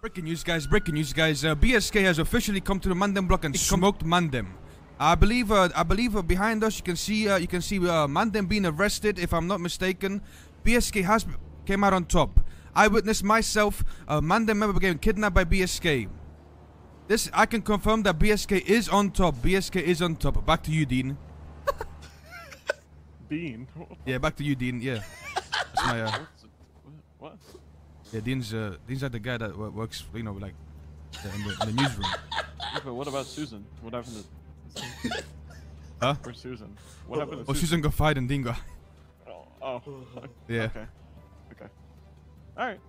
Breaking news, guys! Breaking news, guys! Uh, BSK has officially come to the Mandem block and smoked Mandem. I believe, uh, I believe uh, behind us you can see, uh, you can see uh, Mandem being arrested. If I'm not mistaken, BSK has came out on top. I witnessed myself, a Mandem member getting kidnapped by BSK. This I can confirm that BSK is on top. BSK is on top. Back to you, Dean. Dean. Yeah, back to you, Dean. Yeah, that's my. Uh, What? Yeah, Dean's. Uh, Dean's like the guy that works, you know, like in the, in the newsroom. Yeah, but what about Susan? What happened to? Huh? Where's Susan? What happened to Oh, Susan got fired and Dean got. Oh, oh. Yeah. Okay. Okay. All right.